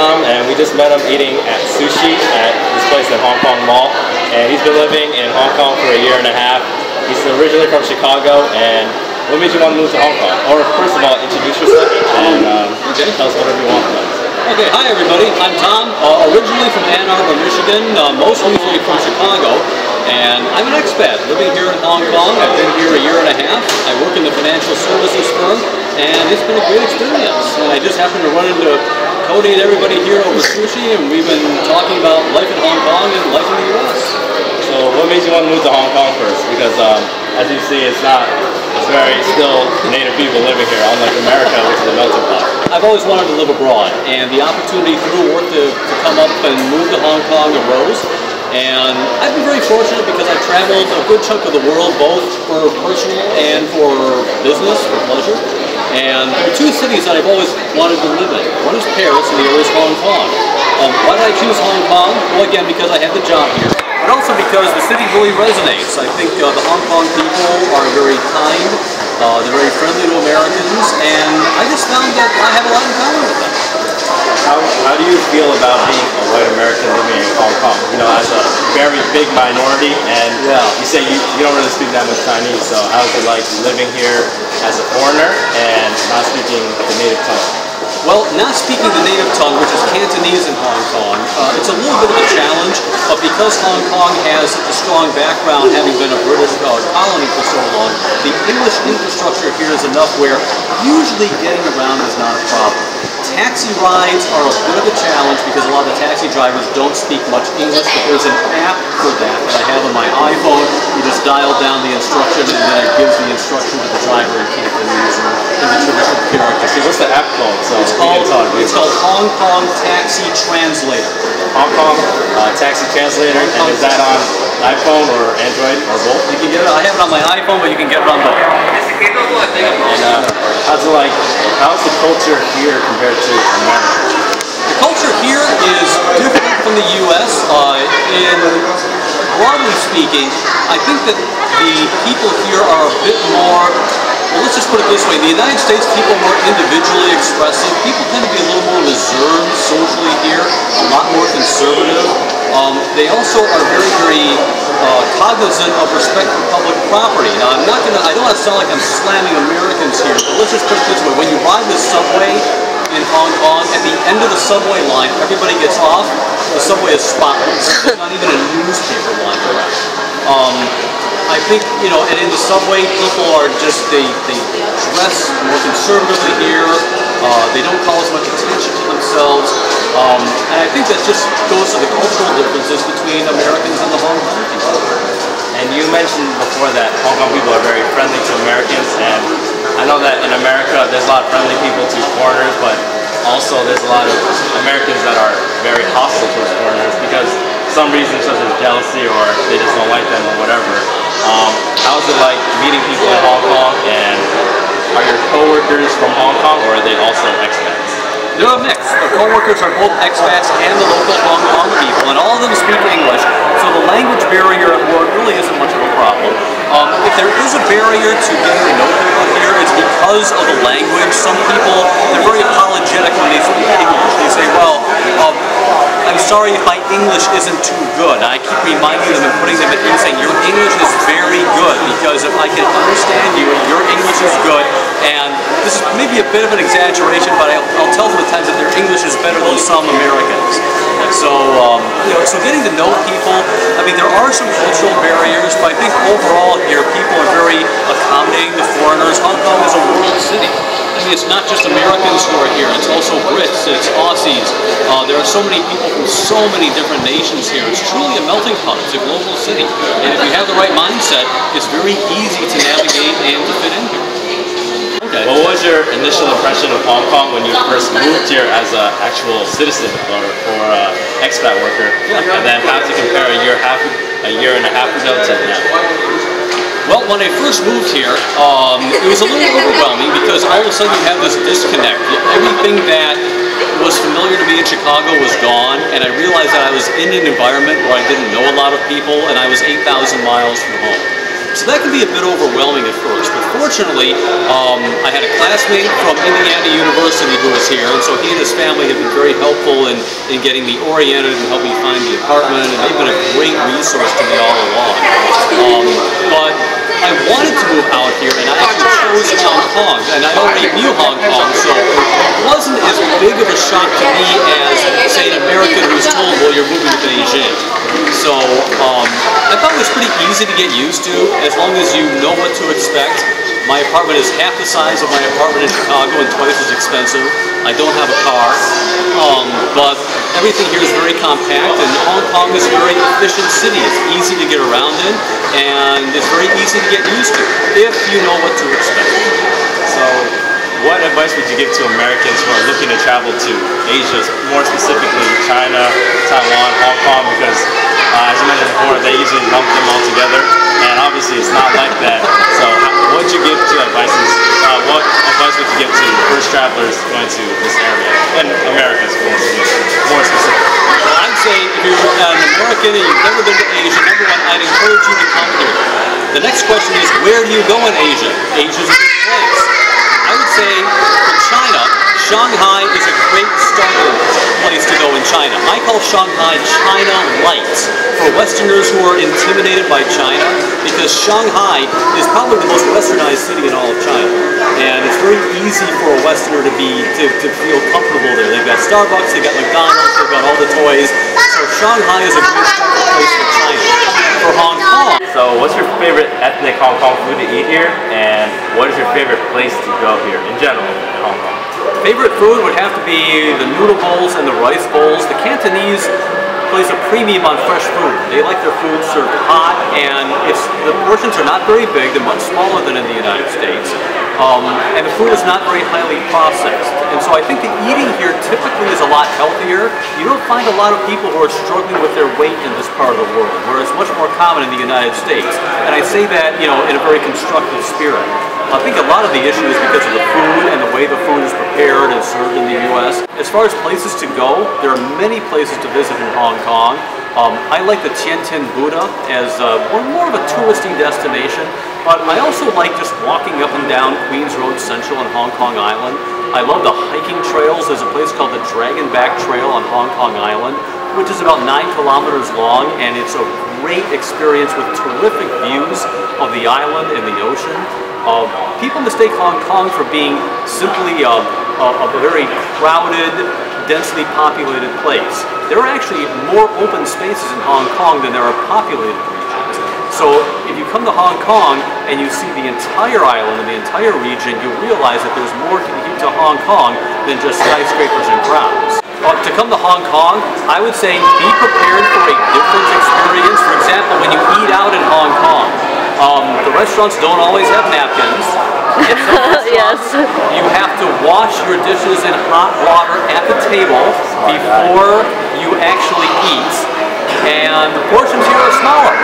And we just met him eating at sushi at this place in Hong Kong Mall. And he's been living in Hong Kong for a year and a half. He's originally from Chicago, and what made you want to move to Hong Kong? Or first of all, introduce yourself and um, tell us whatever you want. Okay, hi everybody. I'm Tom, uh, originally from Ann Arbor, Michigan, uh, most recently from Chicago, and I'm an expat living here in Hong Kong. I've been here a year and a half. I work in the financial services firm, and it's been a great experience. And I just happened to run into Koty and everybody here over sushi, and we've been talking about life in Hong Kong and life in the U.S. So what made you want to move to Hong Kong first? Because um, as you see, it's not, it's very still native people living here, unlike America, which is a melting pot. I've always wanted to live abroad, and the opportunity through work to, to come up and move to Hong Kong arose. And I've been very fortunate because I've traveled a good chunk of the world, both for personal and for business, for pleasure. And there are two cities that I've always wanted to live in. One is Paris, and the other is Hong Kong. Um, why did I choose Hong Kong? Well, again, because I have the job here, but also because the city really resonates. I think uh, the Hong Kong people are very kind, uh, they're very friendly to Americans, and I just found that I have a lot in common with them. How, how do you feel about being a white American living in Hong Kong? You know, as a very big minority, and Yeah. you say you, you don't really speak that much Chinese, so how's it like living here as a foreigner and not speaking the native tongue? Well, not speaking the native tongue, which is Cantonese in Hong Kong, uh, it's a little bit of a challenge, but because Hong Kong has such a strong background, having been a British uh, colony for so long, the English infrastructure here is enough where usually getting around is not a problem. Taxi rides are a bit of a challenge because a lot of the taxi drivers don't speak much English, but there's an app for that that I have on my iPhone. You just dial down the instruction and then it gives the instruction to the driver in Cantonese or in the traditional characters. Actually, what's the app called? So It's called, it's called Hong Kong Taxi Translator. Hong Kong uh, Taxi Translator, and is that on iPhone or Android or both? You can get it, I have it on my iPhone, but you can get it on both. And uh, how's it like? How's the culture here compared to America? The culture here is different from the U.S. Uh, in broadly speaking, I think that the people here are a bit more. Well, let's just put it this way: in the United States, people are more individually expressive. People tend to be a little more reserved socially here, a lot more conservative. Um, they also are very, very uh, cognizant of respect for public property. Now, I'm not gonna. I don't want to sound like I'm slamming Americans here, but let's just put it this way: when you ride the subway in Hong Kong, at the end of the subway line, everybody gets off. The subway is spotless. There's not even a newspaper line around. Um, I think, you know, and in the subway, people are just, they, they dress more conservatively here. Uh, they don't call as much attention to themselves. Um, and I think that just goes to the cultural differences between Americans and the Hong Kong people. And you mentioned before that Hong Kong people are very friendly to Americans, and I know that in America there's a lot of friendly people to foreigners, but also there's a lot of Americans that are very hostile towards foreigners because some reason such as jealousy or they just don't like them or whatever. Um, how's it like meeting people in Hong Kong, and are your coworkers from Hong Kong or are they also expats? They're a mix. The coworkers are both expats and the local Hong Kong people, and all of them speak English. So the language barrier at work really isn't much of a problem. Um, if there is a barrier to getting to know people here, it's because of the language. Some people, they're very apologetic when they speak English. They say, well, um, I'm sorry if my English isn't too good. I keep reminding them and putting them at ease saying, your English is very good because if I can understand you, your English is good. And this is maybe a bit of an exaggeration, but I'll, I'll tell them at times that their English is better than some Americans. So, um, you know, so getting to know people, I mean, there are some cultural barriers, but I think overall here, people are very accommodating to foreigners. Hong Kong is a world city. I mean, it's not just Americans who are here, it's also Brits, it's Aussies. Uh, there are so many people from so many different nations here. It's truly a melting pot, it's a global city. And if you have the right mindset, it's very easy to navigate and to fit in here. Okay. What was your initial impression of Hong Kong when you first moved here as an actual citizen or, or uh, expat worker? Yeah. And then how to compare a year half a year and a half ago to now? Well, when I first moved here, um, it was a little overwhelming because all of a sudden you have this disconnect. Everything that was familiar to me in Chicago was gone, and I realized that I was in an environment where I didn't know a lot of people, and I was 8,000 miles from home. So that can be a bit overwhelming at first, but fortunately, um, I had a classmate from Indiana University who was here, and so he and his family have been very helpful in, in getting me oriented and helping me find the apartment, and they've been a great resource to me all along. Um, but I wanted to move out here, and I actually chose Hong Kong, and I already knew Hong Kong, so it wasn't as big of a shock to me as, say, an American who's told, well, you're moving to Beijing. So um, I thought it was pretty easy to get used to, as long as you know what to expect. My apartment is half the size of my apartment in Chicago and twice as expensive. I don't have a car, um, but everything here is very compact, and Hong Kong is a very efficient city. It's easy to get around in, and it's very easy to get used to if you know what to expect. So, what advice would you give to Americans who are looking to travel to Asia, more specifically China, Taiwan, Hong Kong? Because, uh, as you mentioned before, they usually lump them all together, and obviously it's not like that. So, what would you give to advices? Uh, what advice would you give to first travelers going to this area and America's more specific? Well, I'd say if you're an American and you've never been to Asia, number one, I'd encourage you to come here. The next question is, where do you go in Asia? Asia's a big place. Say for China, Shanghai is a great starting place to go in China. I call Shanghai China Light for Westerners who are intimidated by China because Shanghai is probably the most westernized city in all of China. And it's very easy for a Westerner to be to, to feel comfortable there. They've got Starbucks, they've got McDonald's, they've got all the toys. So Shanghai is a great starting place for China. For Hong Kong, So, what's your favorite ethnic Hong Kong food to eat here, and what is your favorite place to go here in general in Hong Kong? Favorite food would have to be the noodle bowls and the rice bowls. The Cantonese place a premium on fresh food. They like their food served hot, and it's the portions are not very big. They're much smaller than in the United States, um, and the food is not very highly processed. And so I think the eating here typically is a lot healthier. You don't find a lot of people who are struggling with their weight in this part of the world, where it's much more common in the United States. And I say that you know in a very constructive spirit. I think a lot of the issue is because of the food and the way the food is prepared and served in the U.S. As far as places to go, there are many places to visit in Hong Kong. Um, I like the Tian Tan Buddha as uh, more of a touristy destination, but I also like just walking up and down Queens Road Central in Hong Kong Island. I love the hiking trails. There's a place called the Dragon Back Trail on Hong Kong Island, which is about nine kilometers long, and it's a great experience with terrific views of the island and the ocean. Uh, people mistake Hong Kong for being simply a, a, a very crowded, densely populated place. There are actually more open spaces in Hong Kong than there are populated regions. So if you come to Hong Kong and you see the entire island and the entire region, you realize that there's more to, to Hong Kong than just skyscrapers and crowds. Uh, to come to Hong Kong, I would say be prepared for a different experience. For example, when you eat out in Hong Kong, um, the restaurants don't always have napkins. At some restaurants, Yes. You have to wash your dishes in hot water at the table before you actually eat. And the portions here are smaller.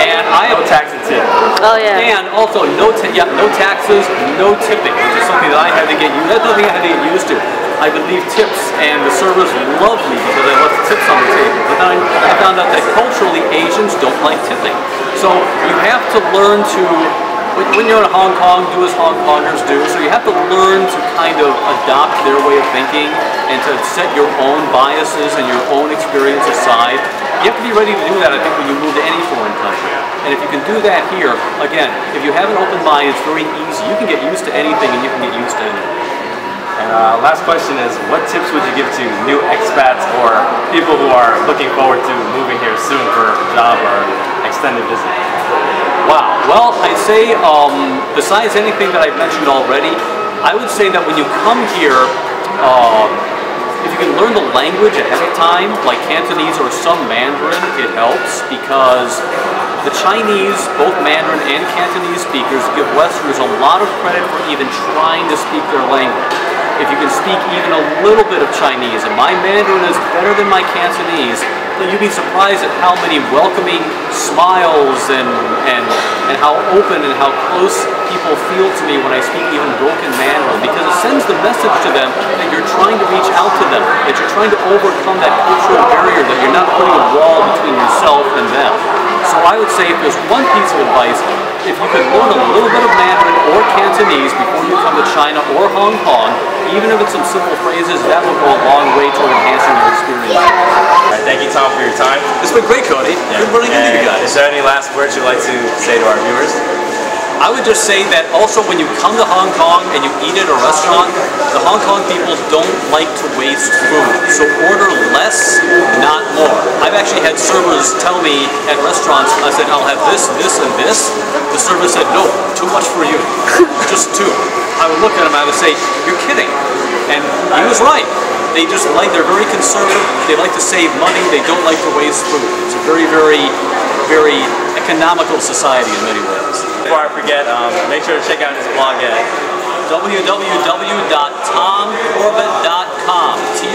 And I have No tax and tip. Oh yeah. and also no yeah, no taxes, no tipping, which is something that I had to get used. That's something I had to get used to. I would leave tips, and the servers loved me because I left tips on the table. Found out that culturally Asians don't like tipping. So you have to learn to. When you're in Hong Kong, do as Hong Kongers do. So you have to learn to kind of adopt their way of thinking and to set your own biases and your own experience aside. You have to be ready to do that, I think, when you move to any foreign country. And if you can do that here, again, if you have an open mind, it's very easy. You can get used to anything and you can get used to anything. And uh, last question is, what tips would you give to new expats or people who are looking forward to moving here soon for a job or extended visit? Wow. Well, I'd say, um, besides anything that I've mentioned already, I would say that when you come here, um, if you can learn the language ahead of time, like Cantonese or some Mandarin, it helps because the Chinese, both Mandarin and Cantonese speakers, give Westerners a lot of credit for even trying to speak their language. If you can speak even a little bit of Chinese, and my Mandarin is better than my Cantonese, then you'd be surprised at how many welcoming smiles and, and, and how open and how close people feel to me when I speak even broken Mandarin because it sends the message to them that you're trying to reach out to them, that you're trying to overcome that cultural barrier, that you're not putting a wall I would say if there's one piece of advice, if you could learn a little bit of Mandarin or Cantonese before you come to China or Hong Kong, even if it's some simple phrases, that will go a long way toward enhancing your experience. All right, thank you, Tom, for your time. It's been great, Koty. Yeah. Good morning to you guys. Is there any last words you'd like to say to our viewers? I would just say that also when you come to Hong Kong and you eat at a restaurant, the Hong Kong people don't like to waste food. So order less, not more. I've actually had servers tell me at restaurants, I said, I'll have this, this, and this. The server said, no, too much for you. Just two. I would look at him, I would say, you're kidding. And he was right. They just like, they're very conservative. They like to save money. They don't like to waste food. It's a very, very, very economical society in many ways. Before I forget, um, make sure to check out his blog at www.tomcorbett.com. T